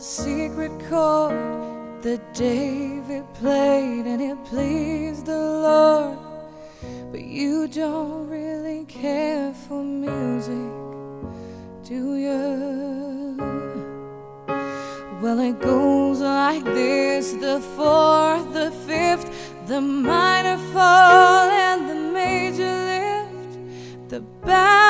secret chord that David played and it pleased the Lord. But you don't really care for music, do you? Well, it goes like this the fourth, the fifth, the minor fall, and the major lift. The baffled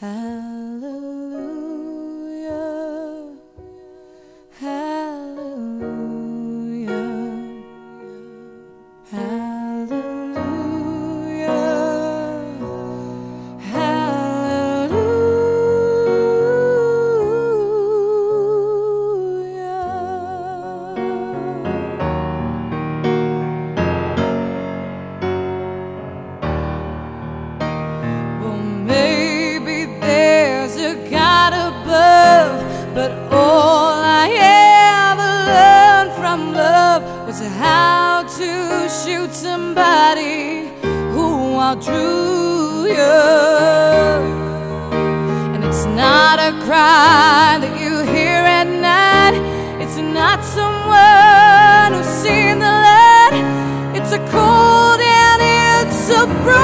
hallelujah. God above, but all I ever learned from love was how to shoot somebody who outdrew you. And it's not a cry that you hear at night. It's not someone who's seen the light. It's a cold and it's a broken